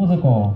Музику.